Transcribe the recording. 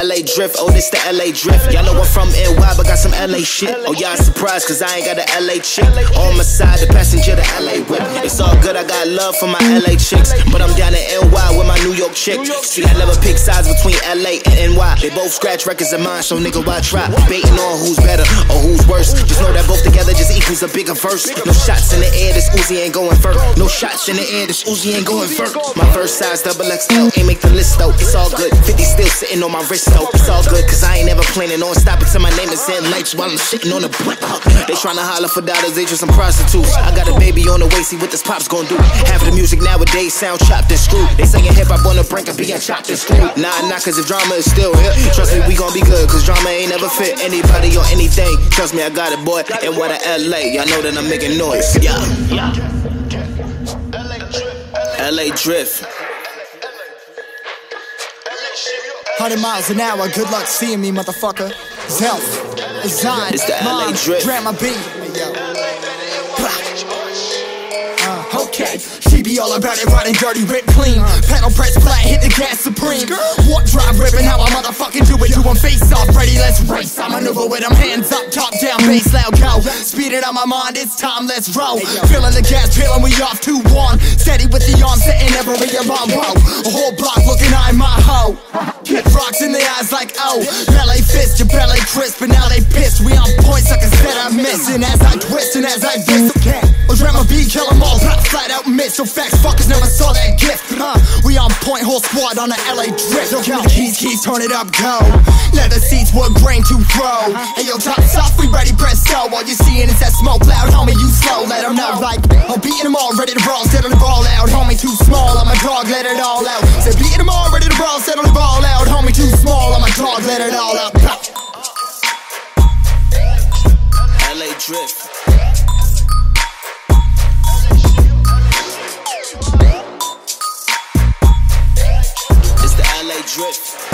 LA drift, oh this the LA drift. Y'all know I'm from NY, but got some LA shit. Oh y'all surprised cause I ain't got a LA chick. On my side, the passenger, the LA whip. It's all good, I got love for my LA chicks. But I'm down in NY with my New York chick. See, I never pick sides between LA and NY. They both scratch records of mine, so nigga, why try? Debating on who's better or who's worse. Just know that both together just equals a bigger verse. No shots in the air, this Uzi ain't going first. No shots in the air, this Uzi ain't going first. My first size double XL ain't make the list though. It's all good. 50 still sitting on my wrist though. It's all good, cause I ain't never planning on stopping till my name is in lights while I'm sitting on the brick. They tryna holler for dollars, they just some prostitutes. I got a baby on the way, see what this pop's gonna do. Half of the music nowadays sound chopped and screwed. They singing hip hop on the brink of being chopped and screwed. Nah, nah, cause the drama is still here. Trust me, we gon' be good, cause drama ain't never fit anybody or anything. Trust me, I got it, boy. And what a LA, y'all know that I'm making noise. Yeah. LA drift. 100 miles an hour, good luck seeing me, motherfucker. Zelf, Zine, It's the LA Mom, drip. Drama B. Uh, okay, she be all about it, riding dirty, rip clean. Pedal press flat, hit the gas supreme. What drive ripping, how I motherfucking do it. Doing face off, ready, let's race. I maneuver with them hands up, top down, bass loud, go. Speed it on my mind, it's time, let's roll. Feeling the gas, peeling, we off 2 1. Steady with the arm, setting every alarm, whoa. A whole block looking, I'm my hoe. In the eyes like, oh. Ballet fist, your belly crisp, but now they pissed. We on point, suckers said I'm missing. As I twist and as I twist, okay. Oh, drama B, kill 'em all, pop, flat out miss. So facts, fuckers never saw that gift. Huh? We on point, whole squad on the LA drip. Yo, give me the keys, keys, turn it up, go. Leather seats, wood grain to throw. Hey, yo, top off, we ready, press go. All you seeing is that smoke cloud, homie, you slow, let 'em know. Like, I'm beating 'em all, ready to brawl, settle the ball out. Homie, too small, I'm a dog, let it all out. Say, beating 'em all, ready to brawl, settle the ball let it all out. LA drift. It's the LA drift.